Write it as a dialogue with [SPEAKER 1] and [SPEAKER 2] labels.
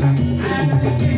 [SPEAKER 1] I